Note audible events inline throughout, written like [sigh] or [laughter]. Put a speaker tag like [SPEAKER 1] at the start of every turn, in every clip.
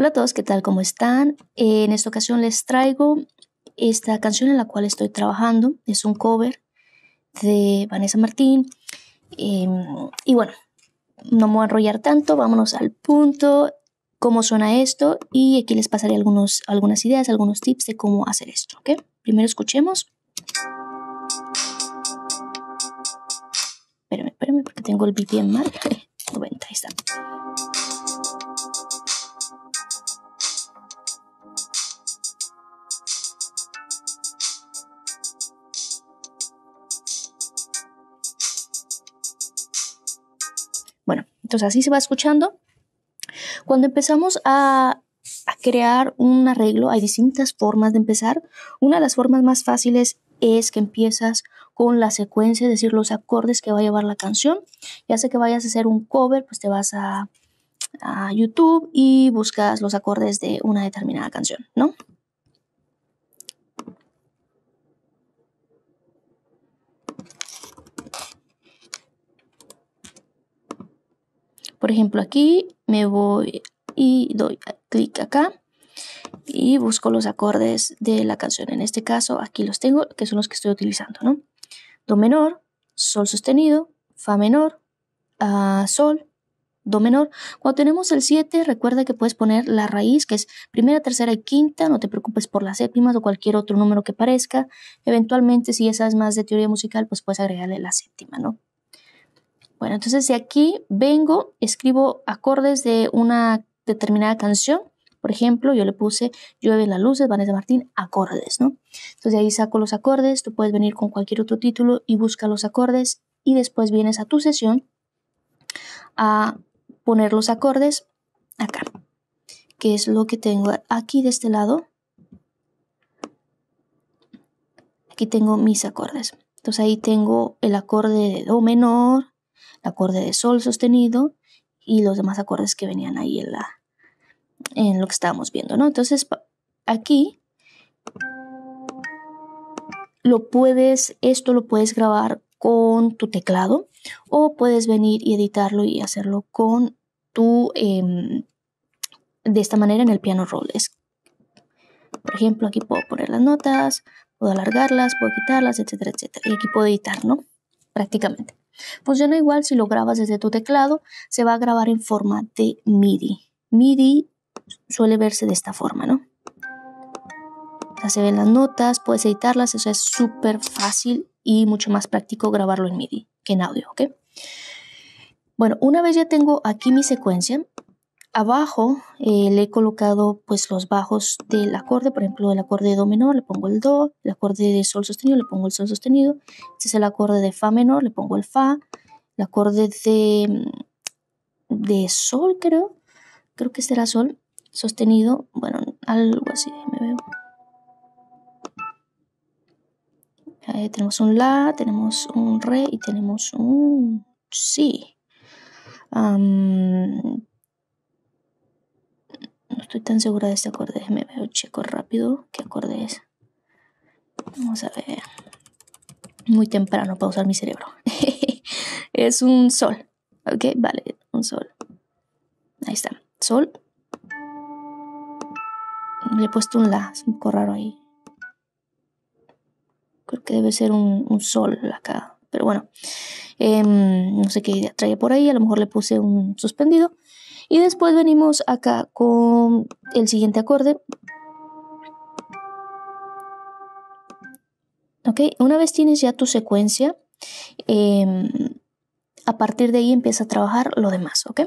[SPEAKER 1] Hola a todos, ¿qué tal? ¿Cómo están? En esta ocasión les traigo esta canción en la cual estoy trabajando. Es un cover de Vanessa Martín. Em, y bueno, no me voy a enrollar tanto, vámonos al punto, cómo suena esto y aquí les pasaré algunos, algunas ideas, algunos tips de cómo hacer esto, ¿ok? Primero escuchemos. Espérenme, espérenme, porque tengo el BPM mal. [laughs] 90, ahí está. Entonces así se va escuchando. Cuando empezamos a, crear un arreglo, hay distintas formas de empezar. Una de las formas más fáciles es que empiezas con la secuencia, es decir, los acordes que va a llevar la canción. Ya sé que vayas a hacer un cover, pues te vas a, a YouTube y buscas los acordes de una determinada canción, ¿no? Por ejemplo, aquí me voy y doy clic acá y busco los acordes de la canción. En este caso, aquí los tengo, que son los que estoy utilizando, ¿no? Do menor, sol sostenido, fa menor, a sol, do menor. Cuando tenemos el 7, recuerda que puedes poner la raíz, que es primera, tercera y quinta. No te preocupes por las séptimas o cualquier otro número que parezca. Eventualmente, si ya sabes más de teoría musical, pues puedes agregarle la séptima, ¿no? Bueno, entonces de aquí vengo, escribo acordes de una determinada canción. Por ejemplo, yo le puse Llueve la luz de Vanessa Martín, acordes, ¿no? Entonces de ahí saco los acordes, tú puedes venir con cualquier otro título y busca los acordes y después vienes a tu sesión a poner los acordes acá, que es lo que tengo aquí de este lado. Aquí tengo mis acordes. Entonces ahí tengo el acorde de Do menor, acorde de sol sostenido y los demás acordes que venían ahí en, la, en lo que estábamos viendo, ¿no? Entonces aquí lo puedes, esto lo puedes grabar con tu teclado o puedes venir y editarlo y hacerlo con tu, em, de esta manera en el piano roll. por ejemplo, aquí puedo poner las notas, puedo alargarlas, puedo quitarlas, etcétera, etcétera. Y aquí puedo editar, ¿no? Prácticamente. Funciona igual si lo grabas desde tu teclado, se va a grabar en forma de MIDI. MIDI suele verse de esta forma, ¿no? Ya se ven las notas, puedes editarlas, eso es súper fácil y mucho más práctico grabarlo en MIDI que en audio, ¿ok? Bueno, una vez ya tengo aquí mi secuencia, Abajo eh, le he colocado pues los bajos del acorde, por ejemplo el acorde de Do menor le pongo el Do, el acorde de Sol sostenido le pongo el Sol sostenido, este es el acorde de Fa menor, le pongo el Fa, el acorde de, de Sol creo, creo que será Sol sostenido, bueno, algo así, me veo. Tenemos un La, tenemos un Re y tenemos un Si. No estoy tan segura de este acorde. Déjeme ver, checo rápido qué acorde es. Vamos a ver. Muy temprano para usar mi cerebro. [laughs] es un sol. Ok, vale, un sol. Ahí está. Sol. Le he puesto un la. Es un poco raro ahí. Creo que debe ser un, sol acá. Pero bueno. Em, no sé qué idea traía por ahí. A lo mejor le puse un suspendido. Y después venimos acá con el siguiente acorde. ¿Ok? Una vez tienes ya tu secuencia, em, a partir de ahí empieza a trabajar lo demás, ¿ok?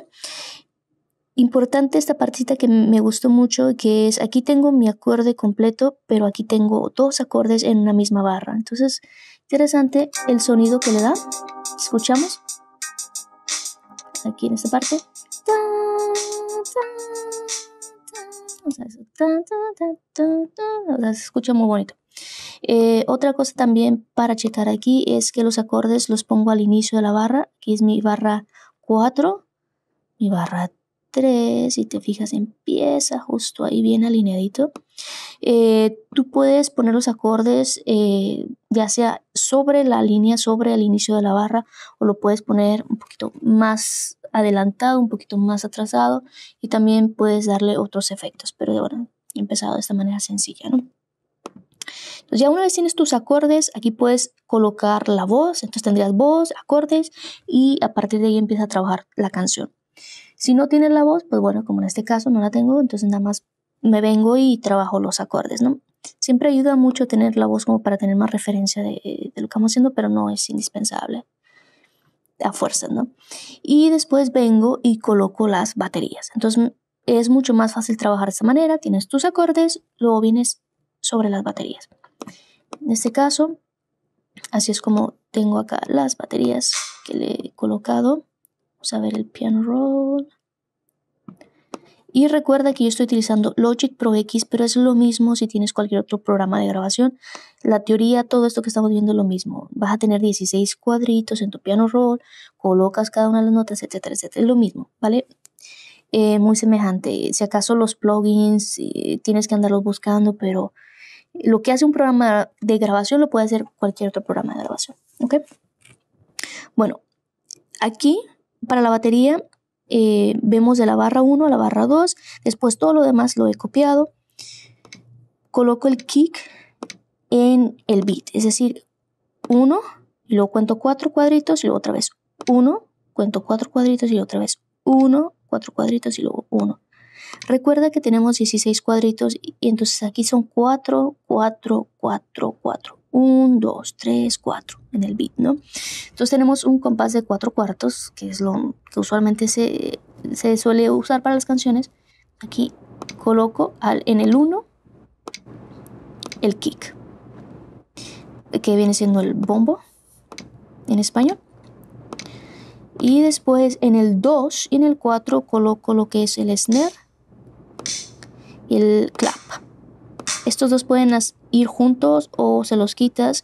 [SPEAKER 1] Importante esta partita que me gustó mucho, que es aquí tengo mi acorde completo, pero aquí tengo dos acordes en una misma barra. Entonces, interesante el sonido que le da. Escuchamos. Aquí en esta parte. O sea, se escucha muy bonito. Eh, otra cosa también para checar aquí es que los acordes los pongo al inicio de la barra, que es mi barra 4, mi barra 3, si te fijas, empieza justo ahí bien alineadito. Eh, tú puedes poner los acordes eh, ya sea sobre la línea, sobre el inicio de la barra, o lo puedes poner un poquito más adelantado, un poquito más atrasado, y también puedes darle otros efectos, pero bueno, empezado de esta manera sencilla, ¿no? Entonces ya una vez tienes tus acordes, aquí puedes colocar la voz, entonces tendrías voz, acordes y a partir de ahí empieza a trabajar la canción. Si no tienes la voz, pues bueno, como en este caso no la tengo, entonces nada más me vengo y trabajo los acordes, ¿no? Siempre ayuda mucho tener la voz como para tener más referencia de, lo que estamos haciendo, pero no es indispensable a fuerza, ¿no? Y después vengo y coloco las baterías. Entonces es mucho más fácil trabajar de esta manera. Tienes tus acordes, luego vienes sobre las baterías. En este caso, así es como tengo acá las baterías que le he colocado. Vamos a ver el piano roll. Y recuerda que yo estoy utilizando Logic Pro X, pero es lo mismo si tienes cualquier otro programa de grabación. La teoría, todo esto que estamos viendo es lo mismo. Vas a tener 16 cuadritos en tu piano roll, colocas cada una de las notas, etcétera, etcétera. Es lo mismo, ¿vale? Eh, muy semejante. Si acaso los plugins eh, tienes que andarlos buscando, pero lo que hace un programa de grabación lo puede hacer cualquier otro programa de grabación. ¿Ok? Bueno, aquí para la batería eh, vemos de la barra 1 a la barra 2. Después todo lo demás lo he copiado. Coloco el kick en el beat, es decir, 1 y luego cuento 4 cuadritos y luego otra vez 1, cuento 4 cuadritos y otra vez 1, 4 cuadritos y luego 1. Recuerda que tenemos 16 cuadritos y entonces aquí son 4, 4, 4, 4. 1, 2, 3, 4 en el beat, ¿no? Entonces tenemos un compás de 4 cuartos, que es lo que usualmente se, se suele usar para las canciones. Aquí coloco al, en el 1 el kick, que viene siendo el bombo en español. Y después en el 2 y en el 4 coloco lo que es el snare y el clap. Estos dos pueden ir juntos o se los quitas.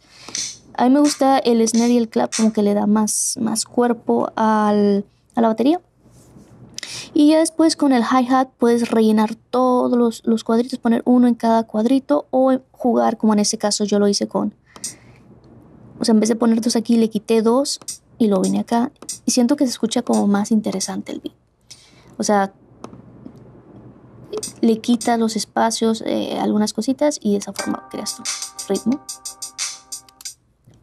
[SPEAKER 1] A mí me gusta el snare y el clap como que le da más, más cuerpo a la batería. Y ya después con el hi-hat puedes rellenar todos los, los, cuadritos, poner uno en cada cuadrito o jugar como en este caso yo lo hice con... O sea, en vez de poner dos aquí le quité dos y lo vine acá. Y siento que se escucha como más interesante el beat. O sea, le quita los espacios, eh, algunas cositas y de esa forma creas tu ritmo.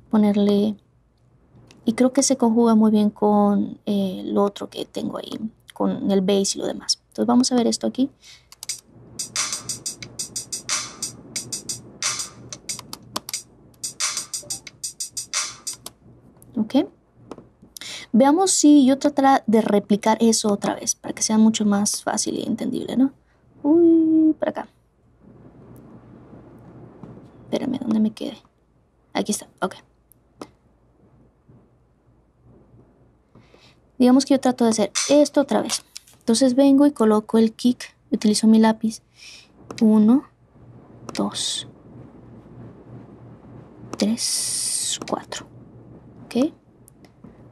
[SPEAKER 1] Ponerle... Y creo que se conjuga muy bien con eh, lo otro que tengo ahí, con el bass y lo demás. Entonces vamos a ver esto aquí. ¿Ok? Veamos si yo trataré de replicar eso otra vez para que sea mucho más fácil y entendible, ¿no? Uy, para acá. Espérame, ¿dónde me quedé? Aquí está, ok. Digamos que yo trato de hacer esto otra vez. Entonces vengo y coloco el kick, utilizo mi lápiz. Uno, dos, tres, cuatro. ¿Ok?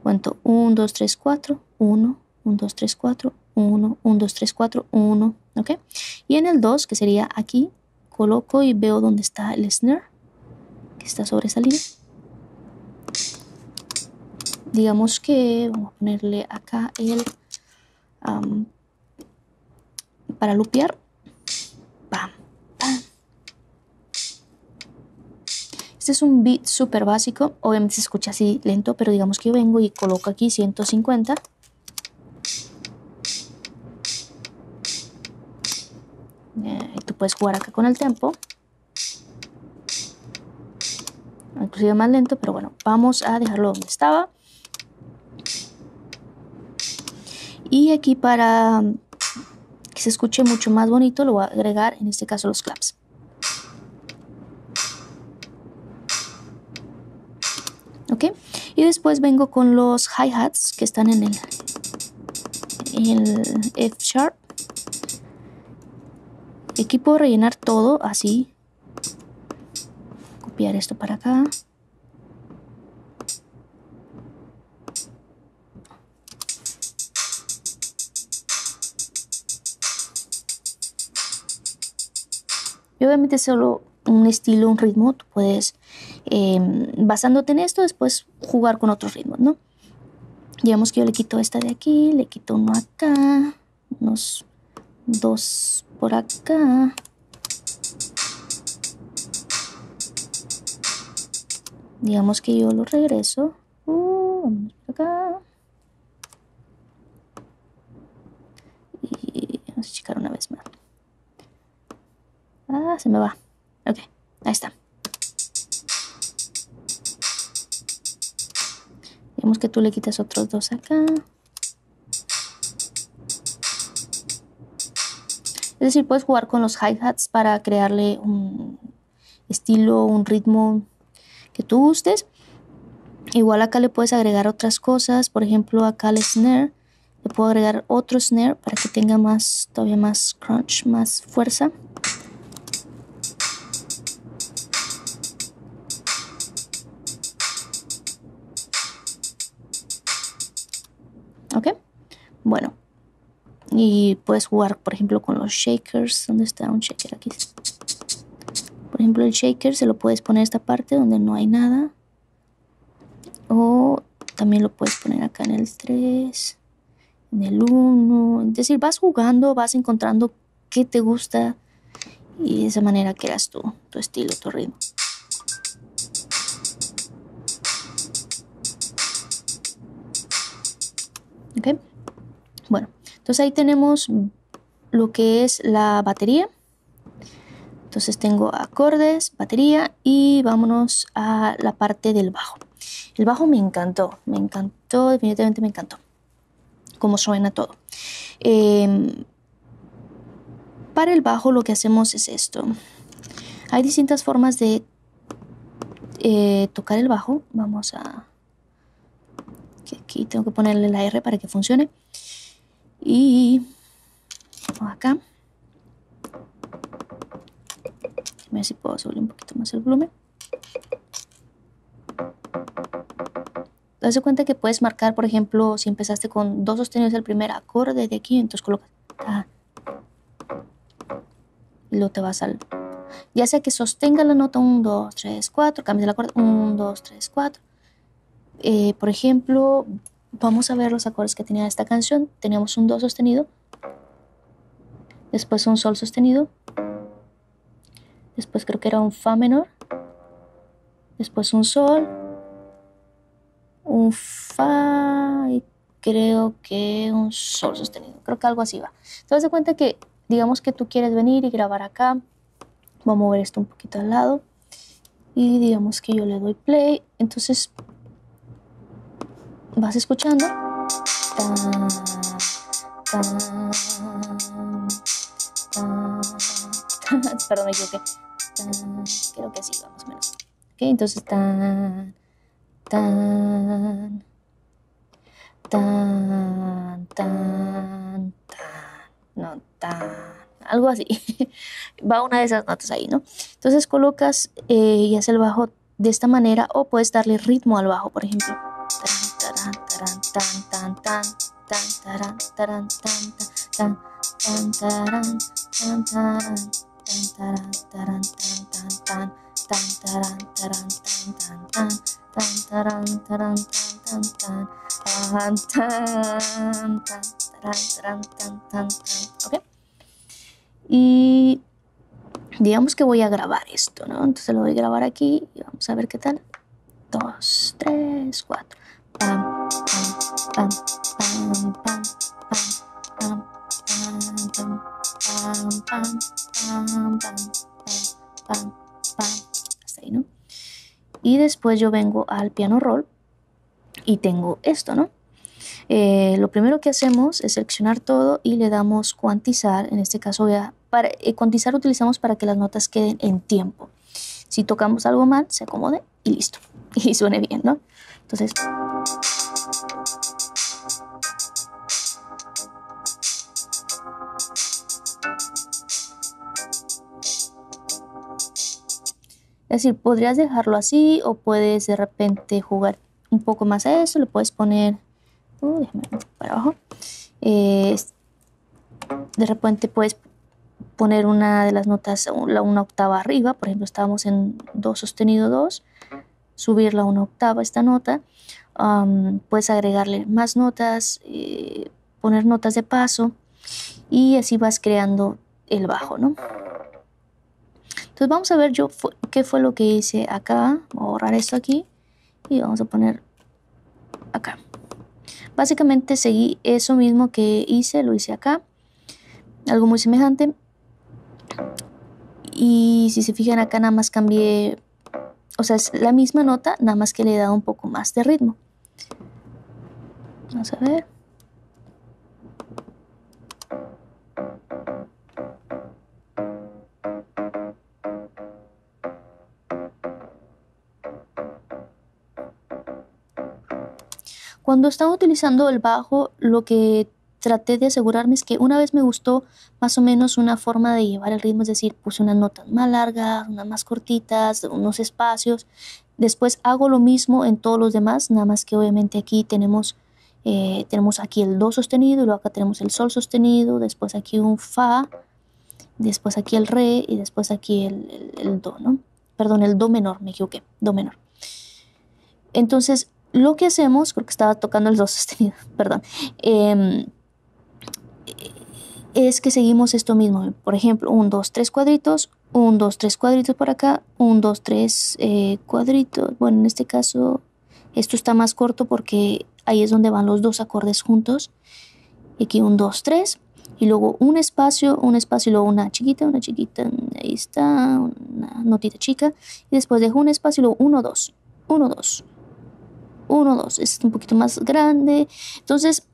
[SPEAKER 1] Cuento 1, 2, 3, 4, 1, 1, 2, 3, 4, 1, 1, 2, 3, 4, 1, ¿ok? Y en el 2, que sería aquí, coloco y veo dónde está el snare, que está sobre esa línea. Digamos que vamos a ponerle acá el um, para lupear. Pam, pam. Este es un beat súper básico, obviamente se escucha así lento, pero digamos que yo vengo y coloco aquí 150 puedes jugar acá con el tempo. Inclusive más lento, pero bueno, vamos a dejarlo donde estaba. Y aquí para que se escuche mucho más bonito, lo voy a agregar en este caso los claps. ¿Ok? Y después vengo con los hi-hats que están en el, en el F sharp aquí puedo rellenar todo así copiar esto para acá y obviamente solo un estilo, un ritmo, tú puedes, eh, basándote en esto, después jugar con otros ritmos, ¿no? Digamos que yo le quito esta de aquí, le quito uno acá, unos dos por acá. Digamos que yo lo regreso. Uh, vamos por acá. Y vamos a checar una vez más. Ah, se me va. Ok, ahí está. Digamos que tú le quitas otros dos acá. Es decir, puedes jugar con los hi-hats para crearle un estilo, un ritmo que tú gustes. Igual acá le puedes agregar otras cosas. Por ejemplo, acá el snare. Le puedo agregar otro snare para que tenga más, todavía más crunch, más fuerza. ¿Ok? Bueno. Y puedes jugar, por ejemplo, con los shakers. ¿Dónde está un shaker? Aquí. Por ejemplo, el shaker se lo puedes poner esta parte donde no hay nada. O también lo puedes poner acá en el 3, en el 1. Es decir, vas jugando, vas encontrando qué te gusta y de esa manera creas tu, tu estilo, tu ritmo. ¿Ok? Bueno, entonces ahí tenemos lo que es la batería. Entonces tengo acordes, batería y vámonos a la parte del bajo. El bajo me encantó, me encantó, definitivamente me encantó. Cómo suena todo. Em, para el bajo lo que hacemos es esto. Hay distintas formas de eh, tocar el bajo. Vamos a aquí tengo que ponerle la R para que funcione. Y acá. A ver si puedo subir un poquito más el volumen. Te cuenta que puedes marcar, por ejemplo, si empezaste con dos sostenidos el primer acorde de aquí, entonces colocas Y luego te vas al. Ya sea que sostenga la nota 1, 2, 3, 4, cambies el acorde 1, 2, 3, 4 eh, por ejemplo, vamos a ver los acordes que tenía esta canción. Teníamos un Do sostenido, después un Sol sostenido, después creo que era un Fa menor, después un Sol, un Fa y creo que un Sol sostenido. Creo que algo así va. Te das cuenta que, digamos que tú quieres venir y grabar acá. Voy a mover esto un poquito al lado. Y digamos que yo le doy play. Entonces vas escuchando. [laughs] Perdón, me equivoqué. creo que sí, vamos menos. Ok, entonces tan, tan, tan, tan, tan, no, tan, algo así. [laughs] Va una de esas notas ahí, ¿no? Entonces colocas eh, y haces el bajo de esta manera o puedes darle ritmo al bajo, por ejemplo tan tan tan tan tan taran taran tan tan tan taran tan taran tan taran taran tan tan tan tan taran taran tan tan tan tan taran taran tan tan tan tan tan taran taran tan tan tan ok y digamos que voy a grabar esto no entonces lo voy a grabar aquí y vamos a ver qué tal dos tres cuatro Pam. Hasta ahí, ¿no? Y después yo vengo al piano roll y tengo esto, ¿no? Eh, lo primero que hacemos es seleccionar todo y le damos cuantizar. En este caso, voy a, para, eh, cuantizar utilizamos para que las notas queden en tiempo. Si tocamos algo mal, se acomode y listo. [laughs] Y suene bien, ¿no? Entonces... Es decir, podrías dejarlo así o puedes de repente jugar un poco más a eso. Le puedes poner... Uh, para abajo. de repente puedes poner una de las notas, una octava arriba, por ejemplo, estábamos en Do sostenido 2, subirla una octava esta nota, puedes agregarle más notas, eh, poner notas de paso y así vas creando el bajo, ¿no? Entonces vamos a ver yo qué fue lo que hice acá, voy a borrar esto aquí y vamos a poner acá. Básicamente seguí eso mismo que hice, lo hice acá, algo muy semejante. Y si se fijan acá nada más cambié, o sea, es la misma nota, nada más que le he dado un poco más de ritmo. Vamos a ver. Cuando estaba utilizando el bajo, lo que traté de asegurarme es que una vez me gustó más o menos una forma de llevar el ritmo, es decir, puse unas notas más largas, unas más cortitas, unos espacios. Después hago lo mismo en todos los demás, nada más que obviamente aquí tenemos, eh, tenemos aquí el Do sostenido, y luego acá tenemos el Sol sostenido, después aquí un Fa, después aquí el Re y después aquí el, Do, ¿no? Perdón, el Do menor, me equivoqué, Do menor. Entonces, lo que hacemos, porque estaba tocando el do sostenido, [laughs] perdón, em, es que seguimos esto mismo. Por ejemplo, un, dos, tres cuadritos, un, dos, tres cuadritos por acá, un, dos, tres eh, cuadritos. Bueno, en este caso, esto está más corto porque ahí es donde van los dos acordes juntos. Aquí un, dos, tres. Y luego un espacio, un espacio y luego una chiquita, una chiquita. Ahí está, una notita chica. Y después dejo un espacio y luego uno, dos, uno, dos 1, 2, es un poquito más grande. Entonces,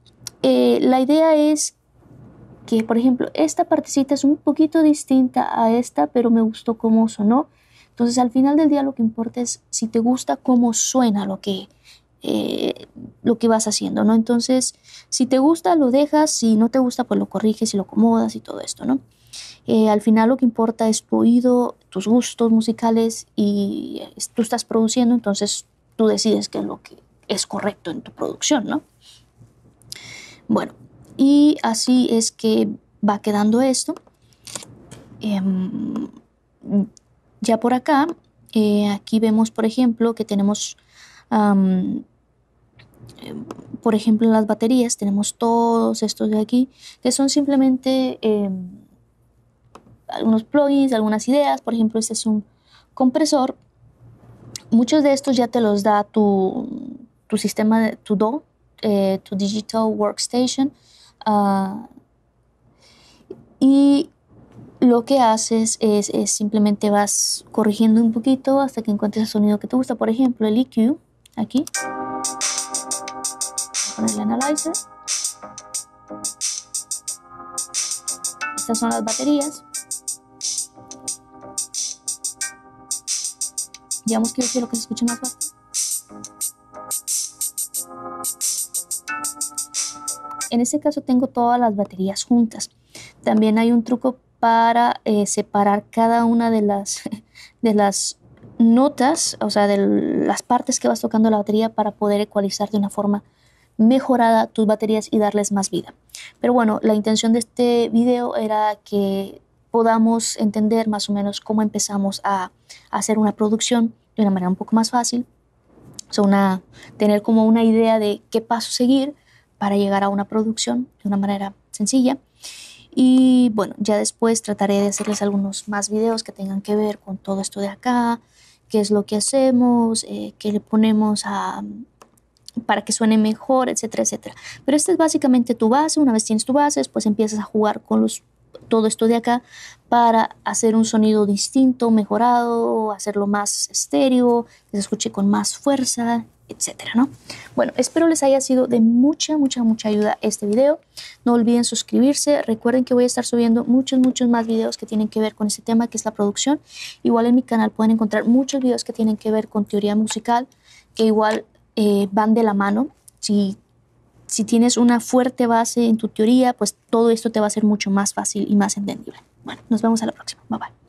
[SPEAKER 1] eh, la idea es que, por ejemplo, esta partecita es un poquito distinta a esta, pero me gustó cómo sonó. Entonces, al final del día lo que importa es si te gusta cómo suena lo que, eh, lo que vas haciendo, ¿no? Entonces, si te gusta, lo dejas, si no te gusta, pues lo corriges y lo acomodas y todo esto, ¿no? Eh, al final lo que importa es tu oído, tus gustos musicales y tú estás produciendo, entonces tú decides qué es lo que es correcto en tu producción, ¿no? Bueno, y así es que va quedando esto. Em, ya por acá, eh, aquí vemos, por ejemplo, que tenemos, por ejemplo, las baterías, tenemos todos estos de aquí, que son simplemente em, algunos plugins, algunas ideas. Por ejemplo, este es un compresor Muchos de estos ya te los da tu, tu sistema, tu DO, eh, tu Digital Workstation. Ah, y lo que haces es, simplemente vas corrigiendo un poquito hasta que encuentres el sonido que te gusta. Por ejemplo, el EQ, aquí. Poner el analyzer. Estas son las baterías. Digamos que yo quiero que se escuche más fuerte. En este caso tengo todas las baterías juntas. También hay un truco para eh, separar cada una de las, [laughs] de las notas, o sea, de las partes que vas tocando la batería para poder ecualizar de una forma mejorada tus baterías y darles más vida. Pero bueno, la intención de este video era que podamos entender más o menos cómo empezamos a hacer una producción de una manera un poco más fácil. O una, tener como una idea de qué paso seguir para llegar a una producción de una manera sencilla. Y bueno, ya después trataré de hacerles algunos más videos que tengan que ver con todo esto de acá, qué es lo que hacemos, eh, qué le ponemos a, para que suene mejor, etcétera, etcétera. Pero esta es básicamente tu base. Una vez tienes tu base, pues empiezas a jugar con los todo esto de acá para hacer un sonido distinto, mejorado, hacerlo más estéreo, que se escuche con más fuerza, etcétera, ¿no? Bueno, espero les haya sido de mucha, mucha, mucha ayuda este video. No olviden suscribirse. Recuerden que voy a estar subiendo muchos, muchos más videos que tienen que ver con este tema, que es la producción. Igual en mi canal pueden encontrar muchos videos que tienen que ver con teoría musical, que igual eh, van de la mano. Si si tienes una fuerte base en tu teoría, pues todo esto te va a ser mucho más fácil y más entendible. Bueno, nos vemos a la próxima. Bye bye.